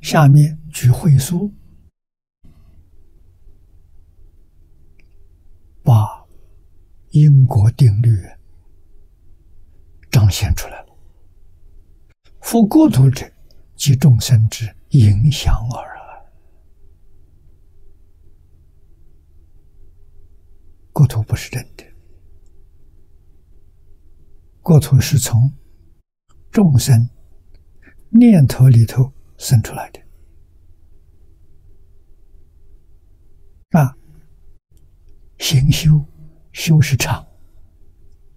下面举会书，把因果定律彰显出来了。复国土者，即众生之影响耳。国土不是真的，国土是从众生念头里头生出来的啊。行修修是长，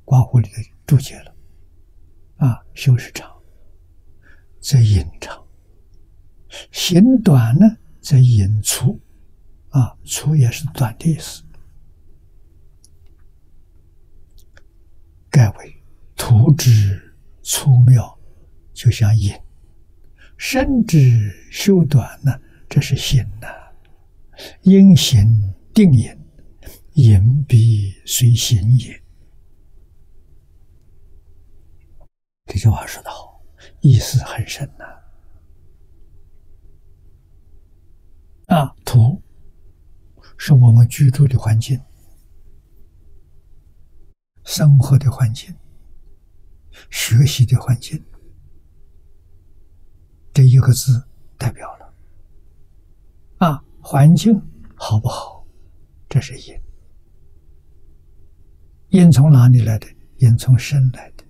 刮胡里的注解了啊。修是长，则隐长；行短呢，则隐粗啊。粗也是短的意思。盖为图之粗妙，就像隐；身之修短呢，这是心呐。因行定隐，隐必随行也。这句话说得好，意思很深呐。啊，土是我们居住的环境。生活的环境，学习的环境，一个字代表了啊，环境好不好？这是因，因从哪里来的？因从生来的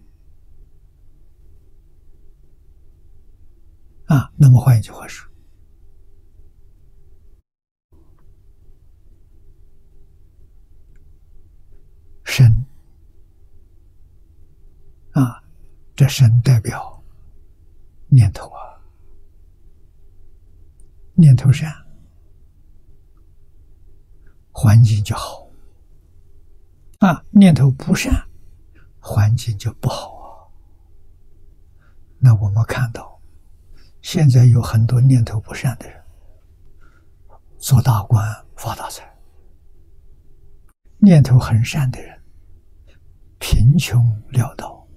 啊。那么换一句话说，生。啊，这身代表念头啊，念头善，环境就好；啊，念头不善，环境就不好啊。那我们看到，现在有很多念头不善的人，做大官发大财；念头很善的人，贫穷潦倒。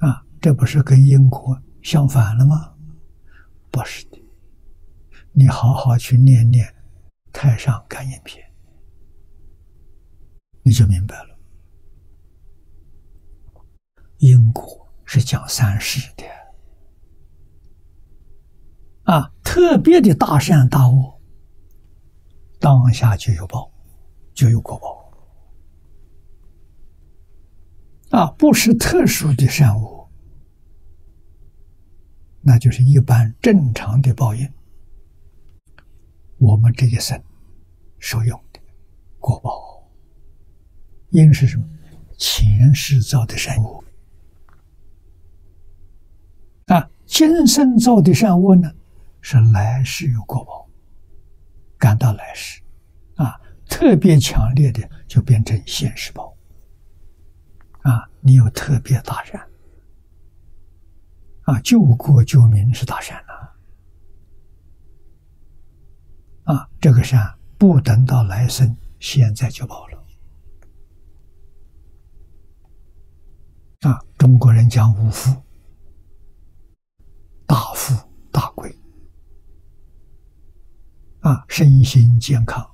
啊这不是跟因果相反了吗？不是的，你好好去念念《太上感应篇》，你就明白了。因果是讲三世的，啊，特别的大善大恶，当下就有报，就有果报，啊，不是特殊的善恶。那就是一般正常的报应，我们这一生受用的果报。因是什么？前世造的善恶啊，今生造的善恶呢，是来世有果报，感到来世啊，特别强烈的就变成现世报啊，你有特别大善。啊，救国救民是大善呐！啊，这个善不等到来生，现在就报了。啊，中国人讲五福：大富大贵，啊，身心健康，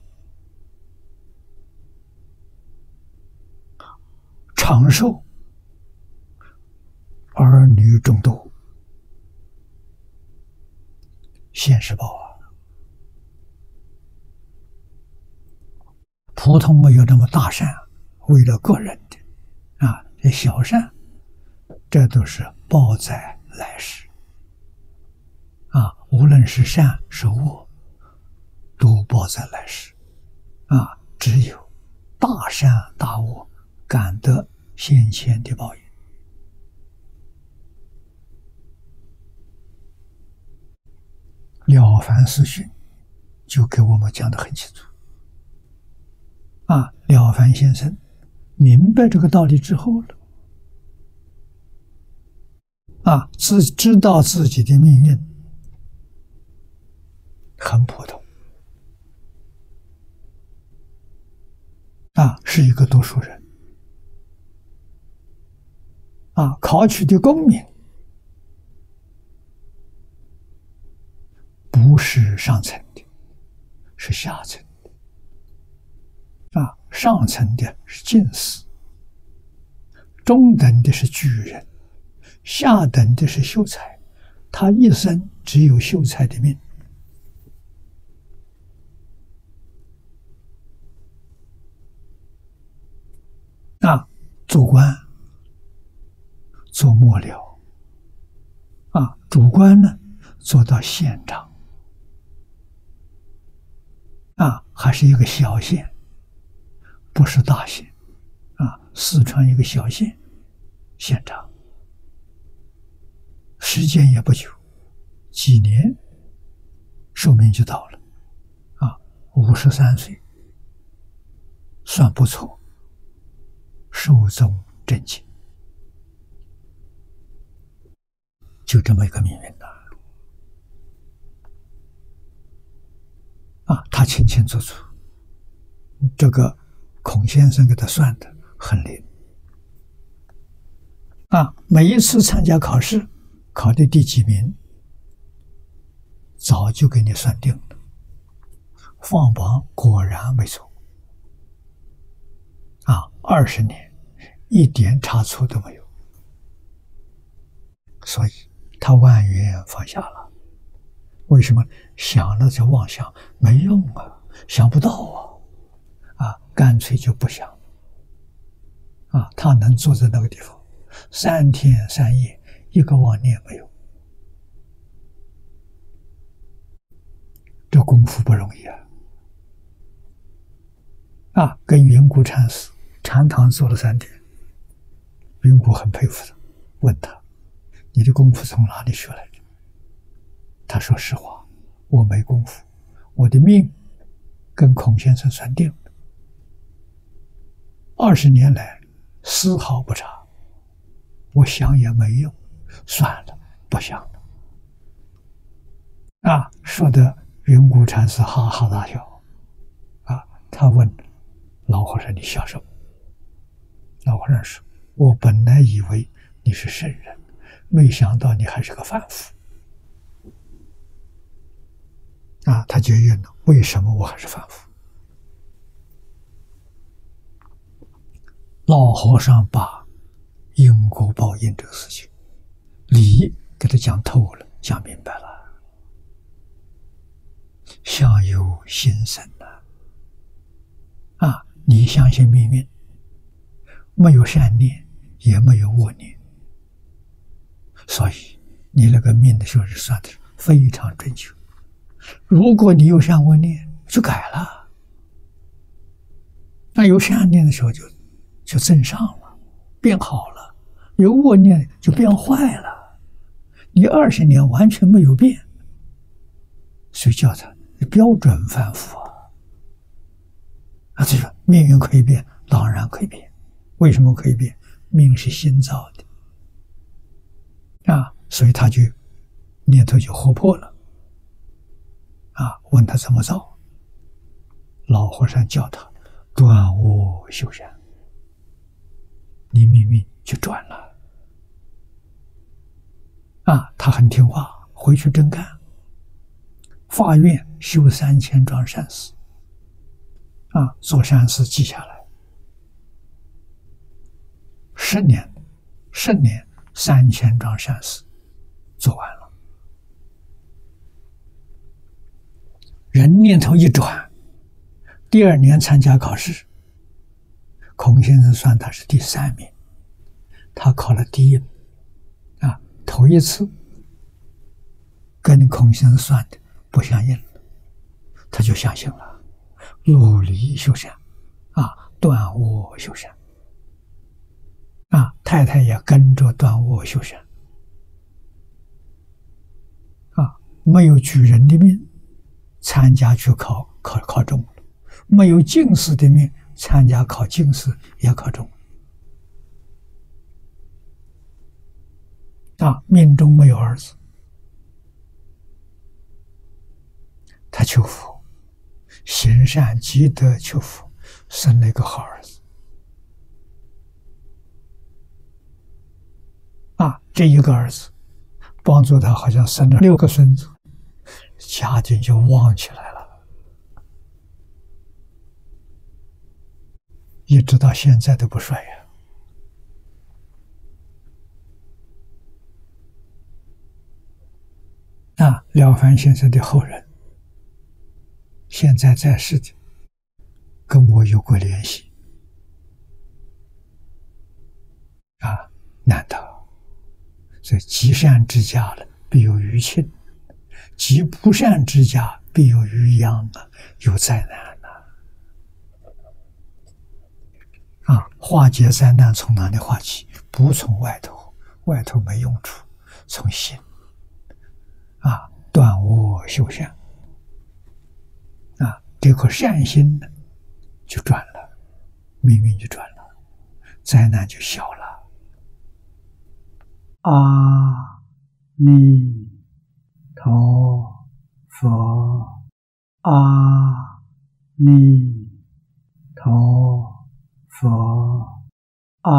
长寿，儿女众多。现世报啊，普通没有那么大善，为了个人的啊，这小善，这都是报在来世啊。无论是善是恶，都报在来世啊。只有大善大恶，感得先前的报应。了凡四训就给我们讲的很清楚。啊！了凡先生明白这个道理之后了。啊，自知道自己的命运很普通。啊，是一个读书人。啊，考取的功名上层的，是下层的。啊，上层的是进士，中等的是举人，下等的是秀才。他一生只有秀才的命。啊，做官，做幕僚，啊，主官呢，做到县长，啊，还是一个小县，不是大县，啊，四川一个小县，县长，时间也不久，几年，寿命就到了，啊，五十三岁，算不错。寿终正寝，就这么一个命运呐他清清楚楚，这个孔先生给他算的很灵。啊，每一次参加考试，考的第几名，早就给你算定了。放榜果然没错。啊，二十年。一点差错都没有，所以他万缘放下了。为什么想了就妄想没用啊？想不到啊！啊，干脆就不想。啊，他能坐在那个地方三天三夜，一个妄念没有，这功夫不容易啊！啊，跟云谷禅师禅堂坐了三天。云谷很佩服他，问他：“你的功夫从哪里学来的？”他说：“实话，我没功夫，我的命跟孔先生算定了。二十年来丝毫不差，我想也没用，算了，不想了。”啊，说的云谷禅师哈哈大笑。啊，他问老和尚：“你笑什么？”老和尚说。我本来以为你是圣人，没想到你还是个凡夫。啊，他就问了：为什么我还是凡夫？老和尚把因果报应这个事情理给他讲透了，讲明白了。相由心生的啊，你相信命运，没有善念。也没有恶念，所以你那个命的时候是算的非常准确。如果你有善恶念，就改了；那有善念的时候，就就正上了，变好了；有恶念就变坏了。你二十年完全没有变，谁叫他标准反复啊？啊，这个命运可以变，当然可以变。为什么可以变？命是心造的啊，所以他就念头就活泼了啊。问他怎么造，老和尚教他转恶修善，你命运就转了啊。他很听话，回去真干，发愿修三千桩善事啊，做善事记下来。十年，十年三千桩善事做完了，人念头一转，第二年参加考试，孔先生算他是第三名，他考了第一，啊，头一次跟孔先生算的不相应，他就相信了，努力修善，啊，断恶修善。啊，太太也跟着断恶修善，啊，没有举人的命，参加去考考考中；没有进士的命，参加考进士也考中。啊，命中没有儿子，他求佛，行善积德求佛，生了一个好儿子。啊，这一个儿子帮助他，好像生了六个孙子，家境就旺起来了，一直到现在都不衰呀。那了凡先生的后人，现在在世的，跟我有过联系。啊，难道这积善之家了，必有余庆；积不善之家，必有余殃啊！有灾难呐！啊，化解灾难从哪里化起？不从外头，外头没用处，从心。啊，断恶修善，啊，这颗善心呢，就转了，命运就转了，灾难就小了。阿弥陀佛，阿弥陀佛，阿